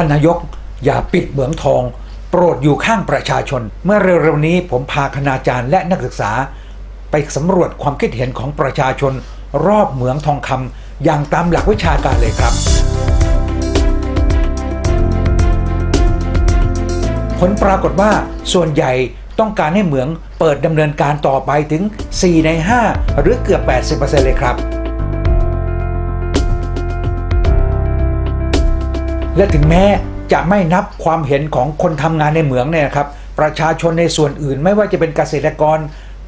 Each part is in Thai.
ท่านนายกอย่าปิดเหมืองทอง โปรดอยู่ข้างประชาชน เมื่อเร็วๆนี้ผมพาคณาจารย์และนักศึกษา ไปสำรวจความคิดเห็นของประชาชน รอบเหมืองทองคำอย่างตามหลักวิชาการเลยครับ ผลปรากฏว่าส่วนใหญ่ต้องการให้เหมืองเปิดดำเนินการต่อไปถึง 4 ใน 5 หรือเกือบ 80%เลยครับ และถึงแม้จะไม่นับความเห็นของคนทำงานในเหมืองเนี่ยครับ ประชาชนในส่วนอื่นไม่ว่าจะเป็นเกษตรกร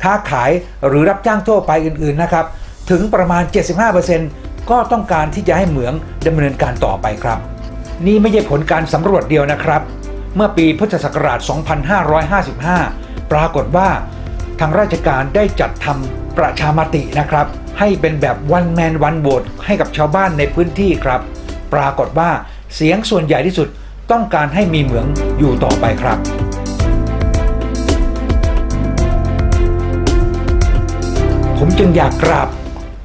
ค้าขายหรือรับจ้างทั่วไปอื่นๆนะครับ ถึงประมาณ 75%ก็ต้องการที่จะให้เหมืองดำเนินการต่อไปครับ นี่ไม่ใช่ผลการสำรวจเดียวนะครับ เมื่อปีพุทธศักราช 2555 ปรากฏว่า ทางราชการได้จัดทำประชามตินะครับ ให้เป็นแบบ one man one vote ให้กับชาวบ้านในพื้นที่ครับ ปรากฏว่า เสียงส่วนใหญ่ที่สุดต้องการให้มีเหมืองอยู่ต่อไปครับ ผมจึงอยากกราบ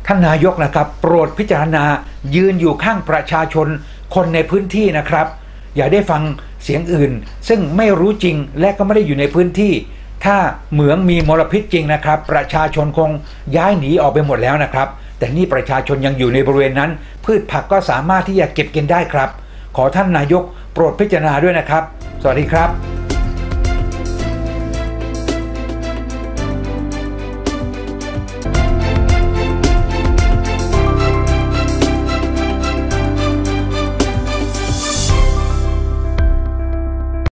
ท่านนายกนะครับ โปรดพิจารณายืนอยู่ข้างประชาชนคนในพื้นที่นะครับ อย่าได้ฟังเสียงอื่น ซึ่งไม่รู้จริงและก็ไม่ได้อยู่ในพื้นที่ ถ้าเหมืองมีมลพิษจริงนะครับ ประชาชนคงย้ายหนีออกไปหมดแล้วนะครับ แต่นี่ประชาชนยังอยู่ในบริเวณนั้น พืชผักก็สามารถที่จะเก็บกินได้ครับ ขอท่านนายกโปรดพิจารณาด้วยนะครับ สวัสดีครับ